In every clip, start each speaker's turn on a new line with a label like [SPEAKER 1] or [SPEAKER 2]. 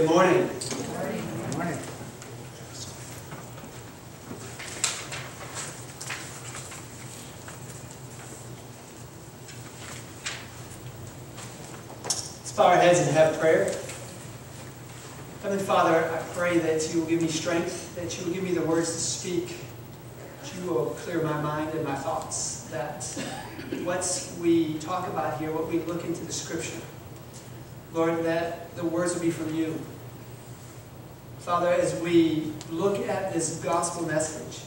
[SPEAKER 1] Good morning.
[SPEAKER 2] Good morning.
[SPEAKER 1] Let's bow our heads and have prayer. Heavenly Father, I pray that you will give me strength, that you will give me the words to speak, that you will clear my mind and my thoughts, that what we talk about here, what we look into the Scripture, Lord, that the words will be from you. Father, as we look at this gospel message,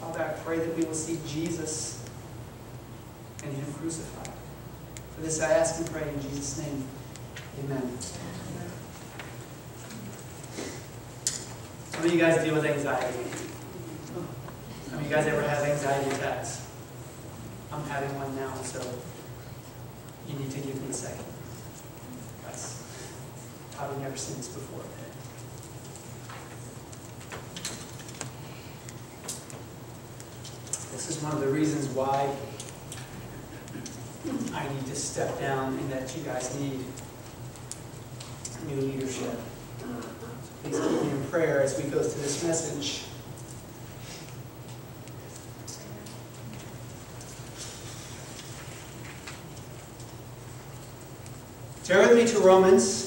[SPEAKER 1] Father, I pray that we will see Jesus and Him crucified. For this I ask and pray in Jesus' name. Amen. Some of you guys deal with anxiety. Some of you guys ever have anxiety attacks? I'm having one now, so you need to give me a second. Probably never seen this before. This is one of the reasons why I need to step down and that you guys need new leadership. Please keep me in prayer as we go through this message. Turn with me to Romans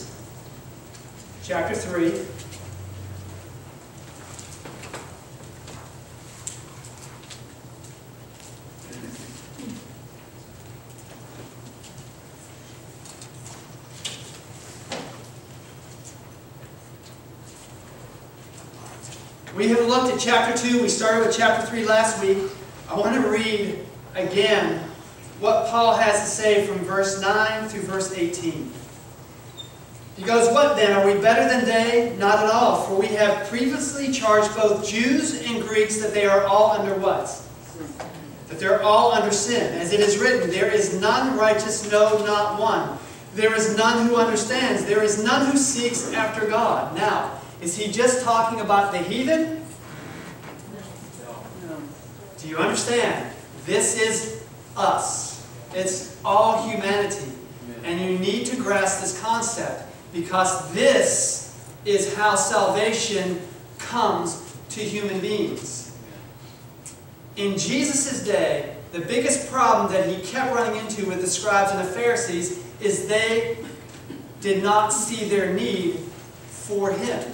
[SPEAKER 1] 3. We have looked at chapter 2. We started with chapter 3 last week. I want to read again what Paul has to say from verse 9 through verse 18. He goes, What then? Are we better than they? Not at all. For we have previously charged both Jews and Greeks that they are all under what? That they're all under sin. As it is written, There is none righteous, no, not one. There is none who understands. There is none who seeks after God. Now, is he just talking about the heathen? Do you understand? This is us. It's all humanity. And you need to grasp this concept because this is how salvation comes to human beings. In Jesus' day, the biggest problem that he kept running into with the scribes and the Pharisees is they did not see their need for him.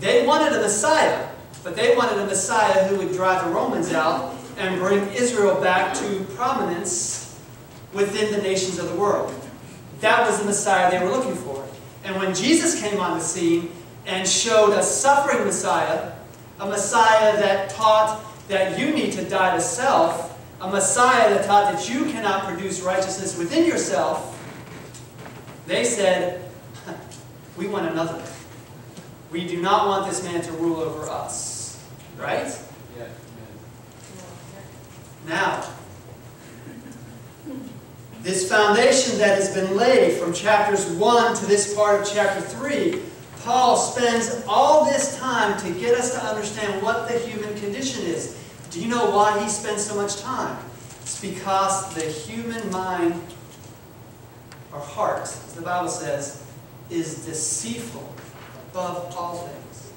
[SPEAKER 1] They wanted a Messiah, but they wanted a Messiah who would drive the Romans out and bring Israel back to prominence within the nations of the world. That was the Messiah they were looking for. And when Jesus came on the scene and showed a suffering Messiah, a Messiah that taught that you need to die to self, a Messiah that taught that you cannot produce righteousness within yourself, they said, we want another. We do not want this man to rule over us. Right?
[SPEAKER 3] Yeah.
[SPEAKER 1] Now, this foundation that has been laid from chapters 1 to this part of chapter 3, Paul spends all this time to get us to understand what the human condition is. Do you know why he spends so much time? It's because the human mind, or heart, as the Bible says, is deceitful above all things.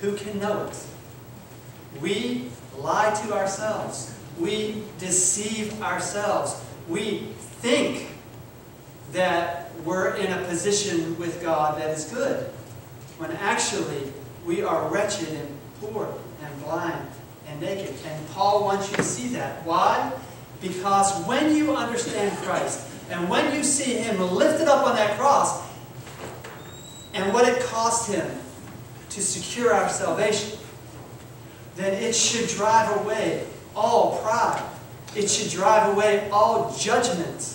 [SPEAKER 1] Who can know it? We lie to ourselves. We deceive ourselves. We think that we're in a position with God that is good, when actually we are wretched and poor and blind and naked. And Paul wants you to see that. Why? Because when you understand Christ, and when you see Him lifted up on that cross, and what it cost Him to secure our salvation, then it should drive away all pride. It should drive away all judgment.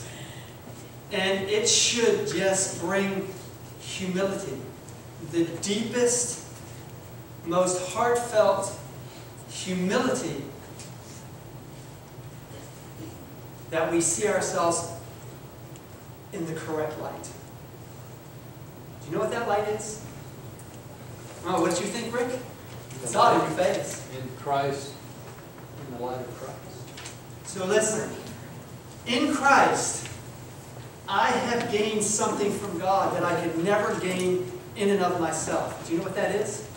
[SPEAKER 1] And it should just bring humility. The deepest, most heartfelt humility that we see ourselves in the correct light. Do you know what that light is? Oh, what did you think, Rick? It's all in your face.
[SPEAKER 3] In Christ, in the light of Christ.
[SPEAKER 1] So listen, in Christ, I have gained something from God that I could never gain in and of myself. Do you know what that is?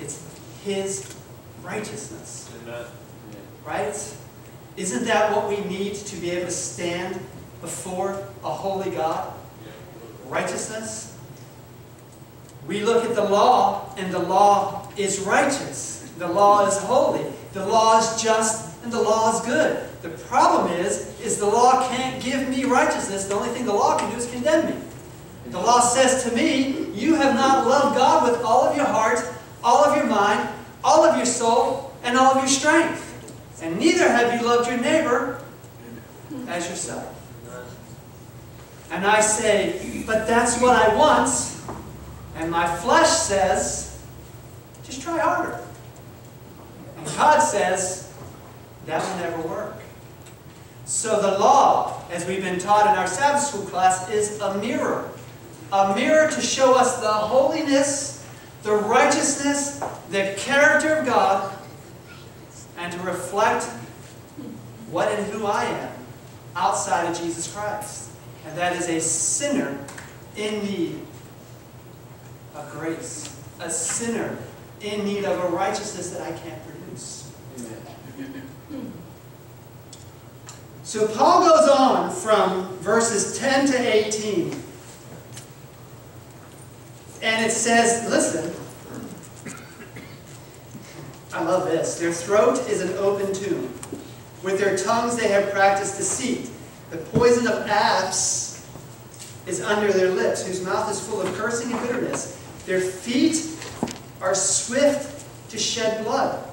[SPEAKER 1] It's His righteousness.
[SPEAKER 2] Amen.
[SPEAKER 1] Right? Isn't that what we need to be able to stand before a holy God? Righteousness? We look at the law, and the law is righteous. The law is holy. The law is just, and the law is good. The problem is, is the law can't give me righteousness. The only thing the law can do is condemn me. The law says to me, you have not loved God with all of your heart, all of your mind, all of your soul, and all of your strength. And neither have you loved your neighbor as yourself. And I say, but that's what I want. And my flesh says, just try harder. And God says, that will never work. So the law, as we've been taught in our Sabbath school class, is a mirror. A mirror to show us the holiness, the righteousness, the character of God, and to reflect what and who I am outside of Jesus Christ. And that is a sinner in need of grace. A sinner in need of a righteousness that I can't produce. So Paul goes on from verses 10 to 18. And it says, listen, I love this. Their throat is an open tomb. With their tongues they have practiced deceit. The poison of asps is under their lips, whose mouth is full of cursing and bitterness. Their feet are swift to shed blood.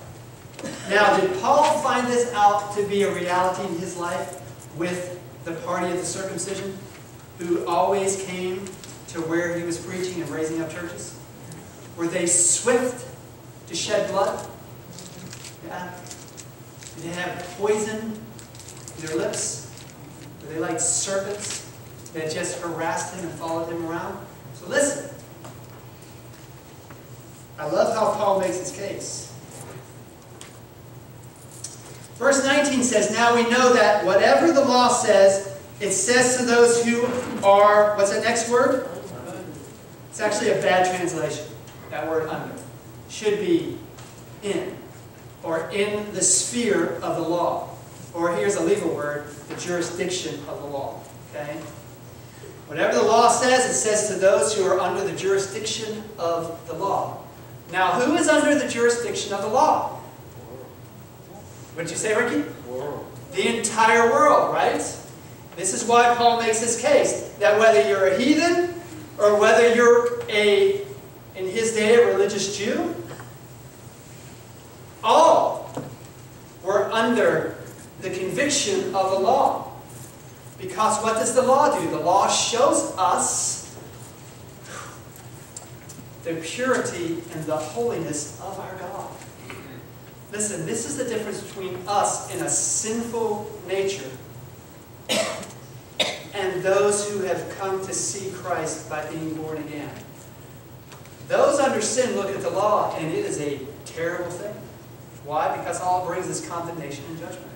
[SPEAKER 1] Now, did Paul find this out to be a reality in his life with the party of the circumcision, who always came to where he was preaching and raising up churches? Were they swift to shed blood? Yeah. Did they have poison in their lips? Were they like serpents that just harassed him and followed him around? So listen. I love how Paul makes his case. Verse 19 says, Now we know that whatever the law says, it says to those who are, what's that next word? It's actually a bad translation. That word under. Should be in, or in the sphere of the law. Or here's a legal word, the jurisdiction of the law. Okay? Whatever the law says, it says to those who are under the jurisdiction of the law. Now, who is under the jurisdiction of the law? What did you say, Ricky?
[SPEAKER 2] World.
[SPEAKER 1] The entire world, right? This is why Paul makes his case that whether you're a heathen or whether you're a, in his day, a religious Jew, all were under the conviction of the law. Because what does the law do? The law shows us the purity and the holiness of our God. Listen, this is the difference between us in a sinful nature and those who have come to see Christ by being born again. Those under sin look at the law and it is a terrible thing. Why? Because all brings is condemnation and judgment.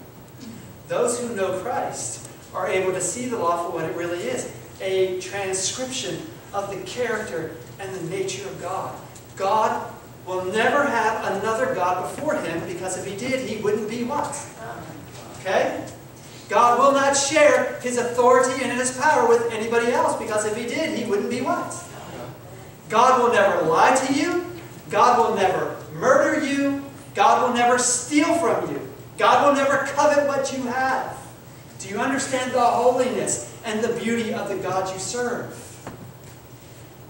[SPEAKER 1] Those who know Christ are able to see the law for what it really is a transcription of the character and the nature of God. God will never have another God before him because if he did, he wouldn't be what? Okay? God will not share his authority and his power with anybody else because if he did, he wouldn't be what? God will never lie to you. God will never murder you. God will never steal from you. God will never covet what you have. Do you understand the holiness and the beauty of the God you serve?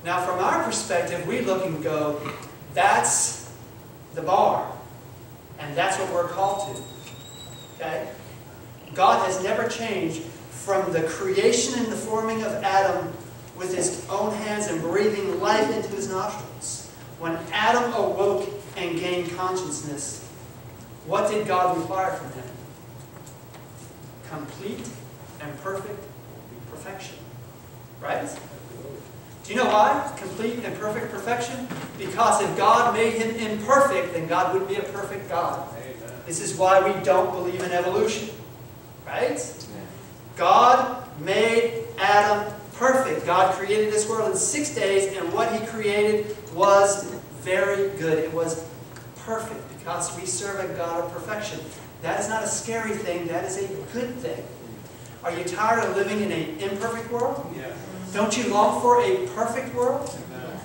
[SPEAKER 1] Now, from our perspective, we look and go, that's the bar. And that's what we're called to. Okay? God has never changed from the creation and the forming of Adam with his own hands and breathing life into his nostrils. When Adam awoke and gained consciousness, what did God require from him? Complete and perfect perfection. Right? Do you know why? Complete and perfect perfection? Because if God made him imperfect, then God would be a perfect God.
[SPEAKER 2] Amen.
[SPEAKER 1] This is why we don't believe in evolution. Right? God made Adam perfect. God created this world in six days, and what He created was very good. It was perfect because we serve a God of perfection. That is not a scary thing, that is a good thing. Are you tired of living in an imperfect world?
[SPEAKER 3] Yeah.
[SPEAKER 1] Don't you long for a perfect world? Amen.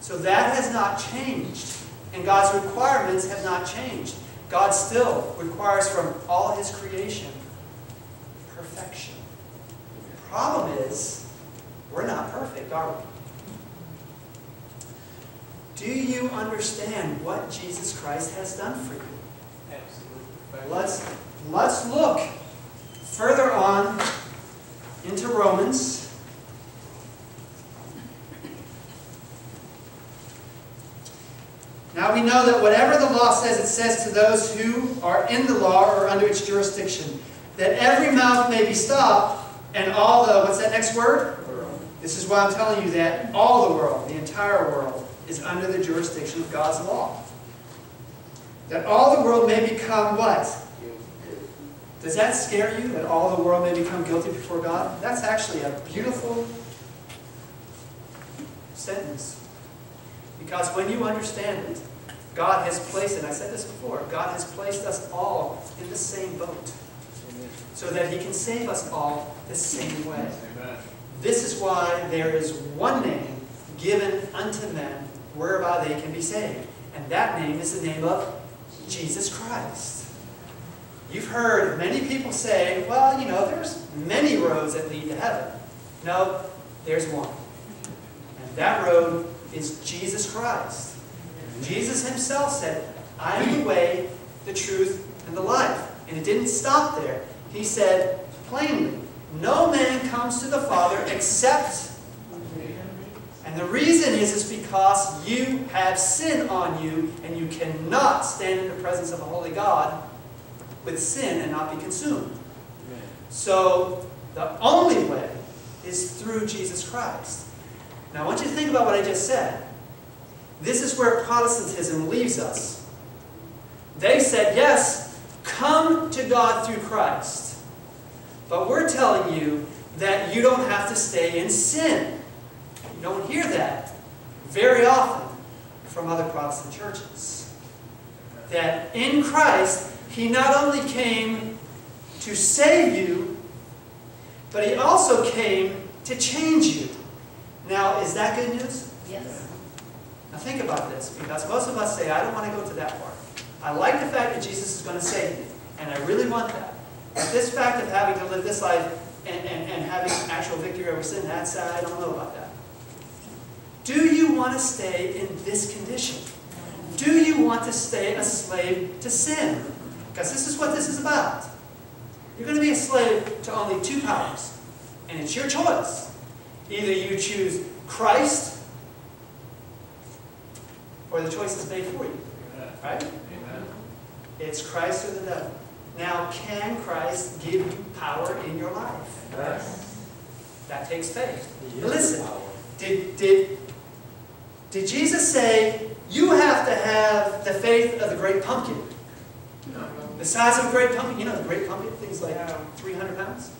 [SPEAKER 1] So that has not changed. And God's requirements have not changed. God still requires from all His creation perfection. The problem is, we're not perfect, are we? Do you understand what Jesus Christ has done for you?
[SPEAKER 3] Absolutely.
[SPEAKER 1] Let's, let's look further on into Romans. Now we know that whatever the law says, it says to those who are in the law or under its jurisdiction, that every mouth may be stopped, and all the, what's that next word? This is why I'm telling you that all the world, the entire world, is under the jurisdiction of God's law. That all the world may become what? Does that scare you, that all the world may become guilty before God? That's actually a beautiful sentence. Because when you understand it, God has placed, and I said this before, God has placed us all in the same boat. So that He can save us all the same way.
[SPEAKER 3] Amen.
[SPEAKER 1] This is why there is one name given unto men whereby they can be saved. And that name is the name of Jesus Christ. You've heard many people say, well, you know, there's many roads that lead to heaven. No, there's one. And that road is Jesus Christ. Jesus himself said, I am the way, the truth, and the life. And it didn't stop there. He said plainly, no man comes to the Father except and the reason is, is because you have sin on you, and you cannot stand in the presence of a holy God with sin and not be consumed. So, the only way is through Jesus Christ. Now, I want you to think about what I just said. This is where Protestantism leaves us. They said, yes, come to God through Christ. But we're telling you that you don't have to stay in sin. You don't hear that very often from other Protestant churches. That in Christ, He not only came to save you, but He also came to change you. Now, is that good news?
[SPEAKER 2] Yes.
[SPEAKER 1] Now think about this, because most of us say, I don't want to go to that part. I like the fact that Jesus is going to save me, and I really want that. But this fact of having to live this life and, and, and having actual victory over sin, that's, I don't know about that. Do you want to stay in this condition? Do you want to stay a slave to sin? Because this is what this is about. You're going to be a slave to only two powers, and it's your choice. Either you choose Christ, or the choice is made for you. Right?
[SPEAKER 3] Amen.
[SPEAKER 1] It's Christ or the devil. Now, can Christ give you power in your life?
[SPEAKER 2] Yes.
[SPEAKER 1] That takes faith. Listen, did, did, did Jesus say, you have to have the faith of the great pumpkin? The size of a great pumpkin, you know the great pumpkin, things like 300 pounds?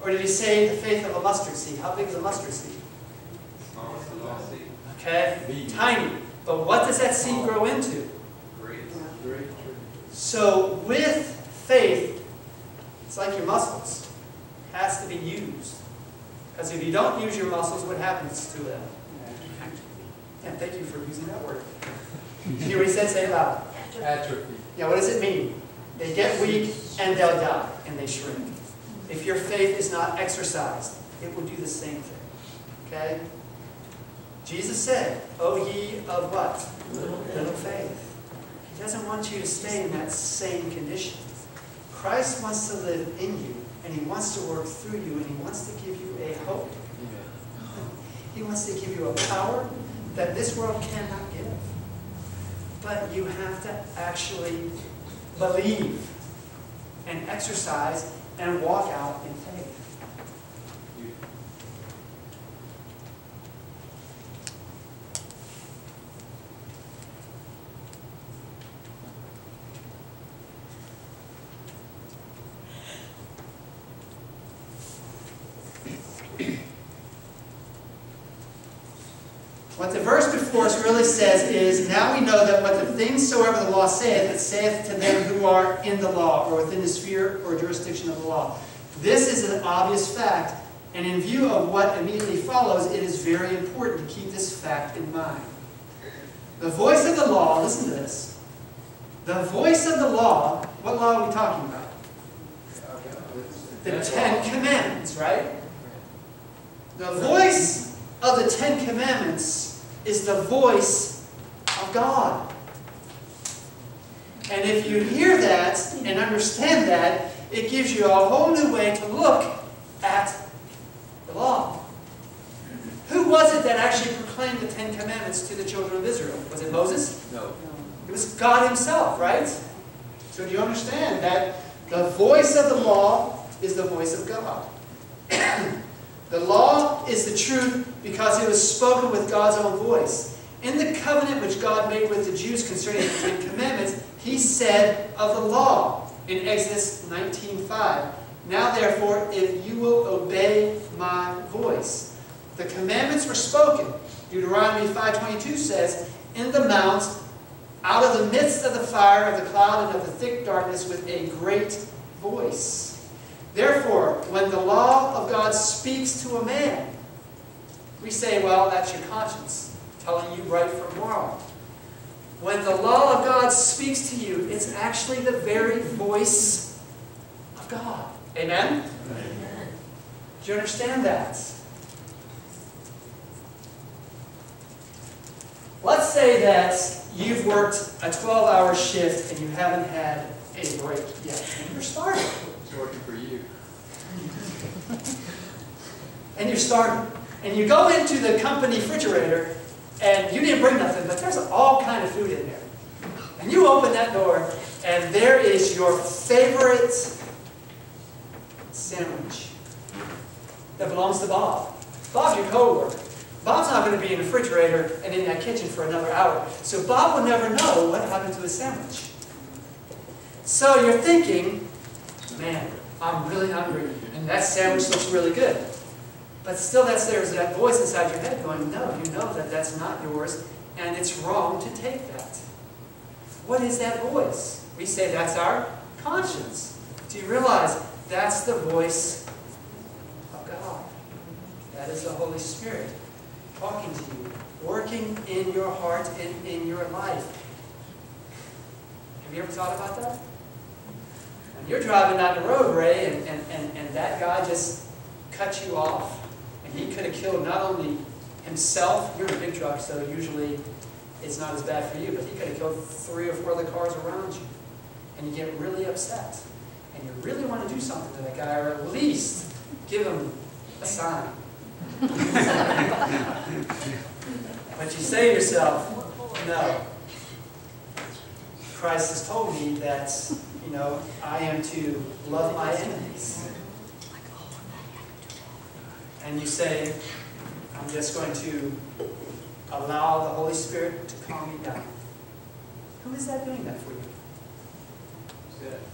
[SPEAKER 1] Or did he say the faith of a mustard seed? How big is a mustard seed? Okay? Tiny. But what does that seed grow into? Great. So with faith, it's like your muscles. It has to be used. Because if you don't use your muscles, what happens to them? Yeah, thank you for using that word. You hear what he said? Say it loud.
[SPEAKER 3] Atrophy.
[SPEAKER 1] Yeah, what does it mean? They get weak and they'll die and they shrink. If your faith is not exercised, it will do the same thing. Okay? Jesus said, O ye of what? Little faith. He doesn't want you to stay in that same condition. Christ wants to live in you, and He wants to work through you, and He wants to give you a hope. He wants to give you a power that this world cannot. But you have to actually believe and exercise and walk out in faith. What the verse before us really says is, Now we know that what the things soever the law saith, it saith to them who are in the law, or within the sphere or jurisdiction of the law. This is an obvious fact, and in view of what immediately follows, it is very important to keep this fact in mind. The voice of the law, listen to this. The voice of the law, what law are we talking about? The Ten Commandments, right? The voice of the Ten Commandments is the voice of God. And if you hear that and understand that, it gives you a whole new way to look at the law. Who was it that actually proclaimed the Ten Commandments to the children of Israel? Was it Moses?
[SPEAKER 3] No.
[SPEAKER 1] It was God Himself, right? So do you understand that the voice of the law is the voice of God? The law is the truth because it was spoken with God's own voice. In the covenant which God made with the Jews concerning the Ten Commandments, He said of the law in Exodus 19.5, Now therefore, if you will obey my voice. The commandments were spoken. Deuteronomy 5.22 says, In the mount out of the midst of the fire, of the cloud, and of the thick darkness with a great voice. Therefore, when the law of God speaks to a man, we say, well, that's your conscience telling you right from wrong. When the law of God speaks to you, it's actually the very voice of God. Amen?
[SPEAKER 2] Amen.
[SPEAKER 1] Do you understand that? Let's say that you've worked a 12-hour shift and you haven't had a break yet. And you're starving.
[SPEAKER 3] It's working for you.
[SPEAKER 1] And you're starving. And you go into the company refrigerator and you didn't bring nothing, but there's all kind of food in there. And you open that door and there is your favorite sandwich that belongs to Bob. Bob's your coworker. Bob's not going to be in the refrigerator and in that kitchen for another hour. So Bob will never know what happened to his sandwich. So you're thinking, man, I'm really hungry, and that sandwich looks really good. But still, that's there's that voice inside your head going, no, you know that that's not yours, and it's wrong to take that. What is that voice? We say that's our conscience. Do you realize that's the voice of God? That is the Holy Spirit talking to you, working in your heart and in your life. Have you ever thought about that? When you're driving down the road, Ray, and, and, and, and that guy just cut you off, and he could have killed not only himself, you're in a big truck, so usually it's not as bad for you, but he could have killed three or four of the cars around you. And you get really upset. And you really want to do something to that guy, or at least give him a sign. but you say to yourself, no. Christ has told me that, you know, I am to love my enemies. And you say, I'm just going to allow the Holy Spirit to calm me down. Who is that doing that for you?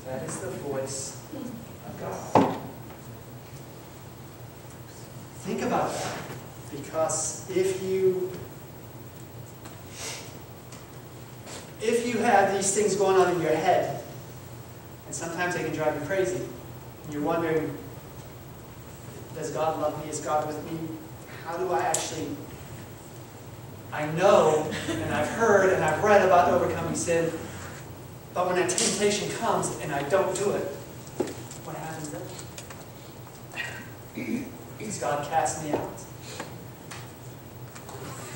[SPEAKER 1] That is the voice of God. Think about that. Because if you if you have these things going on in your head, and sometimes they can drive you crazy, you're wondering, does God love me? Is God with me? How do I actually I know and I've heard and I've read about overcoming sin, but when a temptation comes and I don't do it, what happens then? Does God cast me out?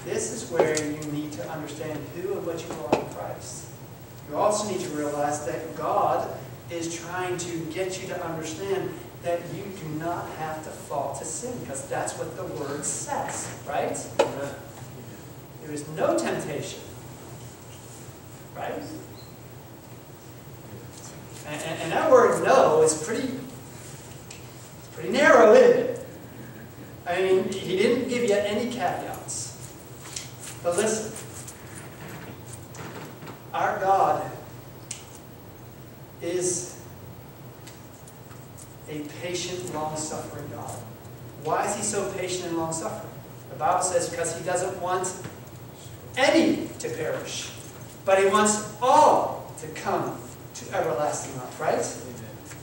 [SPEAKER 1] This is where you need to understand who and what you are in Christ. You also need to realize that God is trying to get you to understand that you do not have to fall to sin, because that's what the Word says, right? There is no temptation. Right? And, and, and, that word no is pretty, pretty narrow, isn't it? I mean, he didn't give you any caveats. But listen, our God is a patient, long-suffering God. Why is he so patient and long-suffering? The Bible says because he doesn't want any to perish, but he wants all to come to everlasting life, right?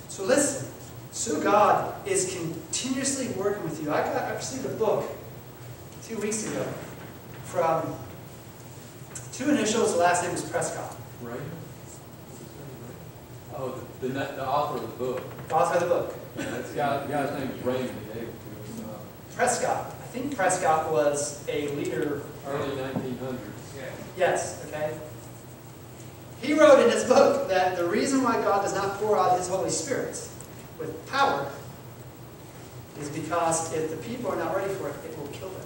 [SPEAKER 1] So listen, so God is continuously working with you. I, got, I received a book two weeks ago from two initials, the last name was Prescott.
[SPEAKER 3] Right? Oh, the, the, the author of the book.
[SPEAKER 1] The author of the book.
[SPEAKER 3] Yeah, that's, the guy, the guy's name is Raymond, he gave it to us, uh,
[SPEAKER 1] Prescott. I think Prescott was a leader.
[SPEAKER 3] early nineteen hundreds.
[SPEAKER 1] Yes, okay. He wrote in his book that the reason why God does not pour out his Holy Spirit with power is because if the people are not ready for it, it will kill them.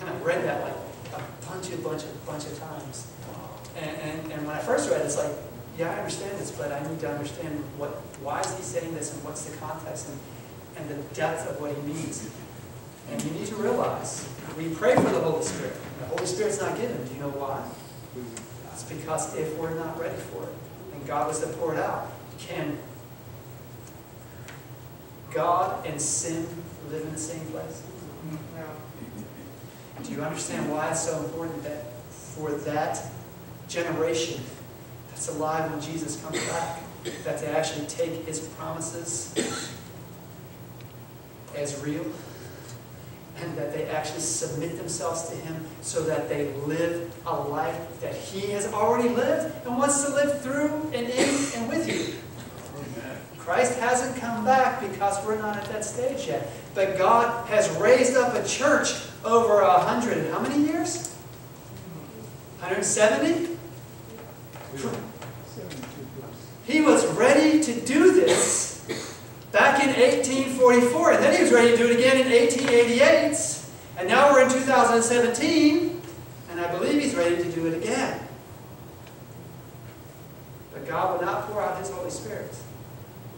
[SPEAKER 1] And I've read that like a bunch, a bunch, a bunch of times. And, and, and when I first read it, it's like, yeah, I understand this, but I need to understand what, why is he saying this and what's the context and, and the depth of what he means. And you need to realize, we pray for the Holy Spirit. The Holy Spirit's not given. Do you know why? It's because if we're not ready for it, and God was to pour it out, can God and sin live in the same place? Mm-hmm. Do you understand why it's so important that for that generation that's alive when Jesus comes back, that they actually take his promises as real? And that they actually submit themselves to him so that they live a life that he has already lived and wants to live through and in and with you. Christ hasn't come back because we're not at that stage yet. But God has raised up a church over a hundred, how many years? 170? He was ready to do this back in 1844, and then he was ready to do it again in 1888. And now we're in 2017, and I believe he's ready to do it again. But God will not pour out his Holy Spirit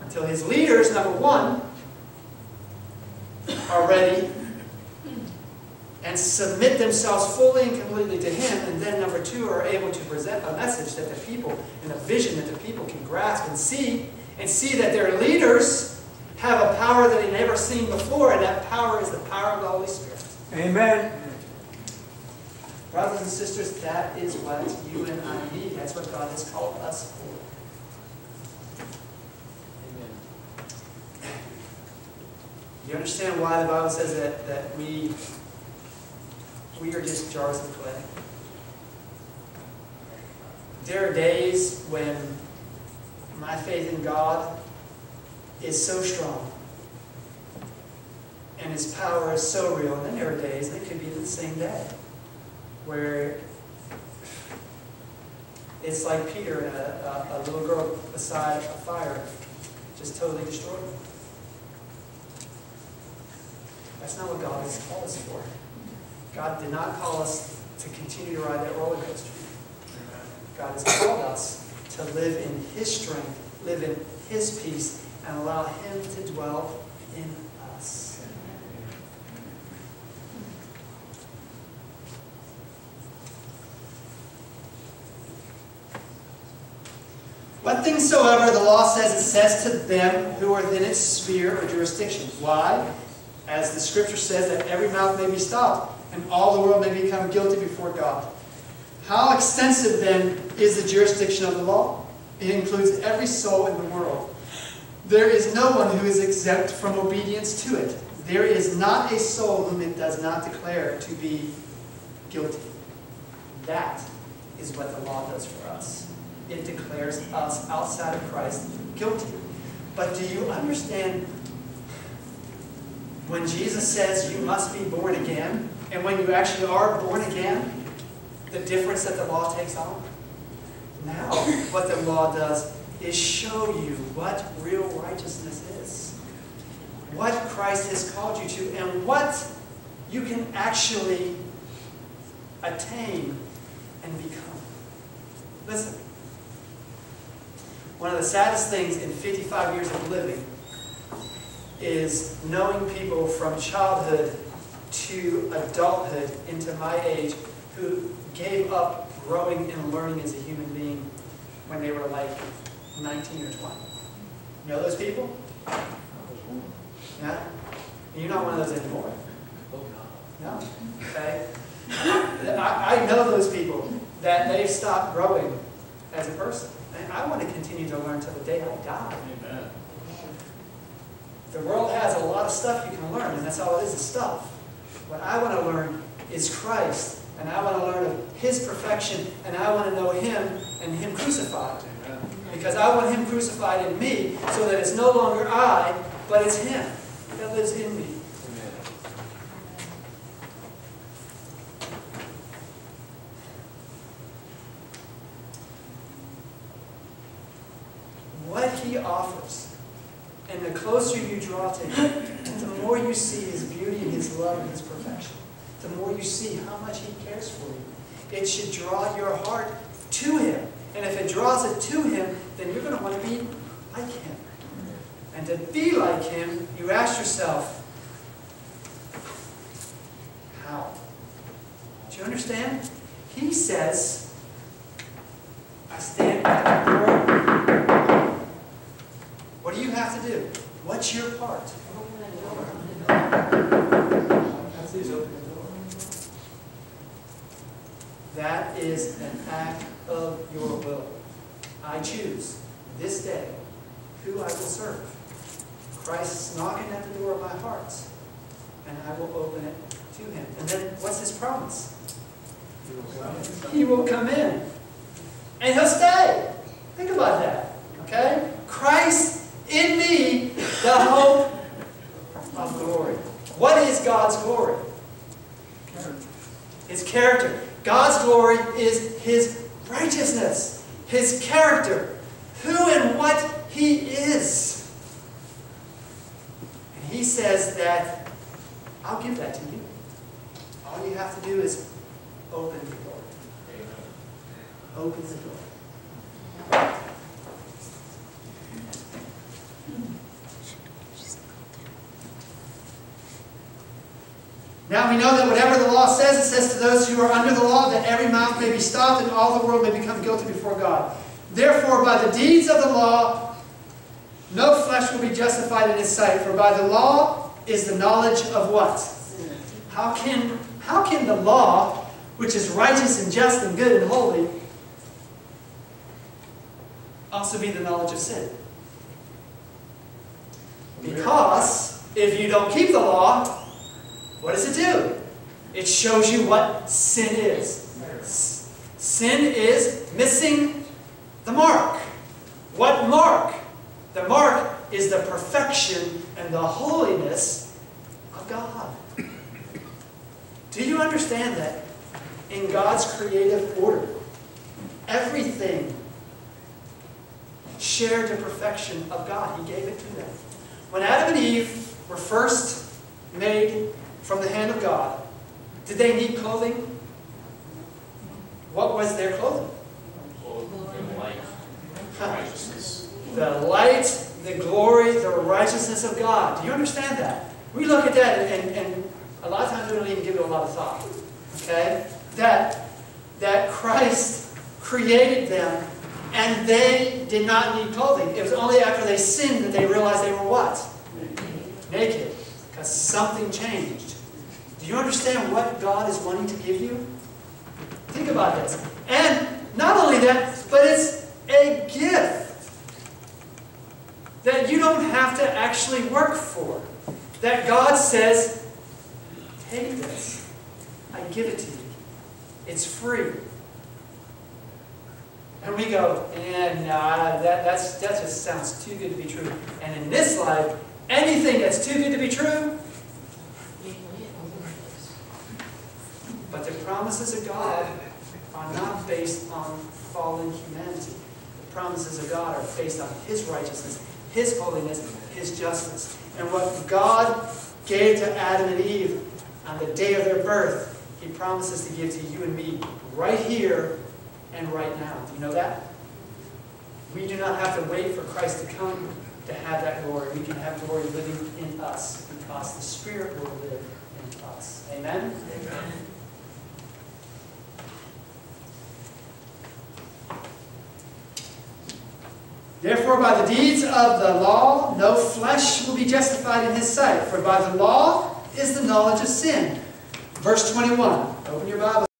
[SPEAKER 1] until his leaders, number one, are ready and submit themselves fully and completely to him, and then number two, are able to present a message that the people, and a vision that the people can grasp and see, and see that their leaders have a power that they never seen before, and that power is the power of the Holy Spirit.
[SPEAKER 2] Amen.
[SPEAKER 1] Brothers and sisters, that is what you and I need. That's what God has called us for.
[SPEAKER 3] Amen.
[SPEAKER 1] You understand why the Bible says that, that we, we are just jars of clay? There are days when my faith in God is so strong and His power is so real. And then there are days, and it could be the same day, where it's like Peter and a, a, a little girl beside a fire just totally destroyed. That's not what God has called us for. God did not call us to continue to ride that roller coaster. God has called us to live in His strength, live in His peace, and allow Him to dwell in us. What things soever the law says, it says to them who are within its sphere or jurisdiction. Why? As the scripture says, that every mouth may be stopped, and all the world may become guilty before God. How extensive then is the jurisdiction of the law? It includes every soul in the world. There is no one who is exempt from obedience to it. There is not a soul whom it does not declare to be guilty. That is what the law does for us. It declares us outside of Christ guilty. But do you understand when Jesus says you must be born again, and when you actually are born again, the difference that the law takes on? Now, what the law does is show you what real righteousness is, what Christ has called you to, and what you can actually attain and become. Listen, one of the saddest things in 55 years of living is knowing people from childhood to adulthood into my age who gave up growing and learning as a human being when they were like 19 or 20. You know those people? Yeah? You're not one of those anymore.
[SPEAKER 3] Oh,
[SPEAKER 1] No. Okay? I, I know those people that they've stopped growing as a person. And I want to continue to learn till the day I die.
[SPEAKER 3] Amen.
[SPEAKER 1] The world has a lot of stuff you can learn, and that's all it is, is stuff. What I want to learn is Christ, and I want to learn of His perfection, and I want to know Him and Him crucified.
[SPEAKER 3] Amen.
[SPEAKER 1] Because I want Him crucified in me, so that it's no longer I, but it's Him that lives in me.
[SPEAKER 3] Amen.
[SPEAKER 1] What He offers, and the closer you draw to Him, the more you see His beauty and His love and His perfection. The more you see how much He cares for you. It should draw your heart to Him. And if it draws it to Him, then you're going to want to be like Him. And to be like Him, you ask yourself, how? Do you understand? He says, I stand at the door. What do you have to do? What's your part?
[SPEAKER 3] That's these open the door.
[SPEAKER 1] That is an act of your will. I choose this day who I will serve. Christ is knocking at the door of my heart, and I will open it to him. And then what's his promise? He will come in. And he'll stay. Think about that. Okay? Christ in me, the hope of glory. What is God's glory? His character. God's glory is His righteousness, His character, who and what He is. And He says that I'll give that to you. All you have to do is open the door. Open the door. Now we know that whatever the law says, it says to those who are under the law that every mouth may be stopped and all the world may become guilty before God. Therefore, by the deeds of the law, no flesh will be justified in his sight. For by the law is the knowledge of what? How can, how can the law, which is righteous and just and good and holy, also be the knowledge of sin? Because if you don't keep the law, what does it do? It shows you what sin is. Sin is missing the mark. What mark? The mark is the perfection and the holiness of God. Do you understand that in God's creative order, everything shared the perfection of God? He gave it to them. When Adam and Eve were first made from the hand of God, did they need clothing? What was their clothing? The light, the glory, the righteousness of God. Do you understand that? We look at that and, and, and a lot of times we don't even give it a lot of thought. Okay? That, that Christ created them and they did not need clothing. It was only after they sinned that they realized they were what? Naked. Because something changed. Do you understand what God is wanting to give you? Think about this. And not only that, but it's a gift that you don't have to actually work for. That God says, take this. I give it to you. It's free. And we go, yeah, uh, nah, that, that's, that just sounds too good to be true. And in this life, anything that's too good to be true, but the promises of God are not based on fallen humanity. The promises of God are based on His righteousness, His holiness, His justice. And what God gave to Adam and Eve on the day of their birth, He promises to give to you and me right here and right now. Do you know that? We do not have to wait for Christ to come to have that glory. We can have glory living in us because the Spirit will live in us. Amen?
[SPEAKER 3] Amen.
[SPEAKER 1] Therefore, by the deeds of the law, no flesh will be justified in his sight. For by the law is the knowledge of sin. Verse 21. Open your Bible.